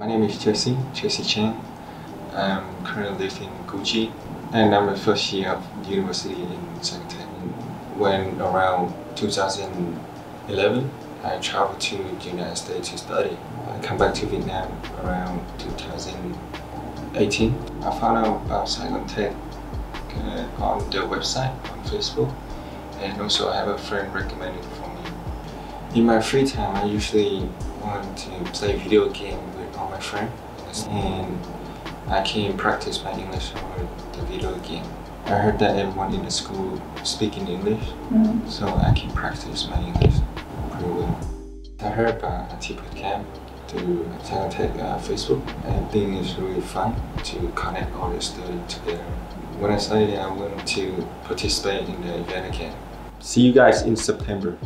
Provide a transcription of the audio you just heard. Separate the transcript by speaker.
Speaker 1: is Jesse, Jesse Chang. I'm currently living in Củ Chi and I'm the first year of university in Shanghai. When around 2011, I traveled to the United States to study. I come back to Vietnam around 2018. I found out about Saigon Tech uh, on the website, on Facebook, and also I have a friend recommended for. In my free time, I usually want to play video game with all my friends, and I can practice my English over the video game. I heard that everyone in the school speaking English,
Speaker 2: Mm.
Speaker 1: so I can practice my English pretty well. I heard about a T-Put camp through Saigon Tech uh, Facebook, and I think it's really fun to connect all the students together. When I studied, I wanted to participate in the event again. See you guys in September.